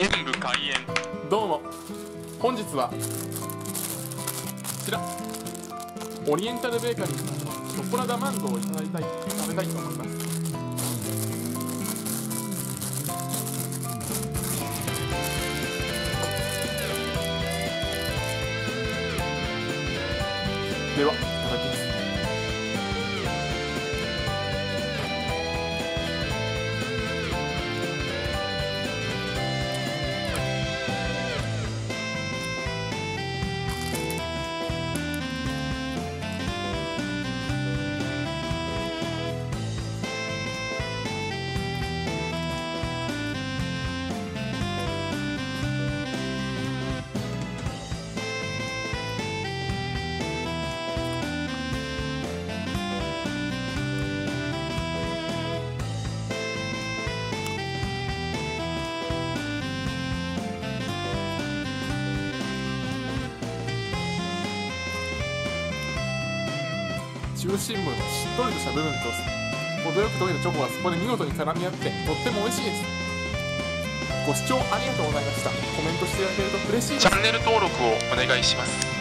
演武開演。どうも。本日はこちら。オリエンタルベーカリーさんのショコラダマンドをいただきたい食べたいと思います。ではいただきます。中心部のしっとりとした部分と程よく溶けたチョコがそこで見事に絡み合ってとっても美味しいです。ご視聴ありがとうございました。コメントしていただけると嬉しいです。チャンネル登録をお願いします。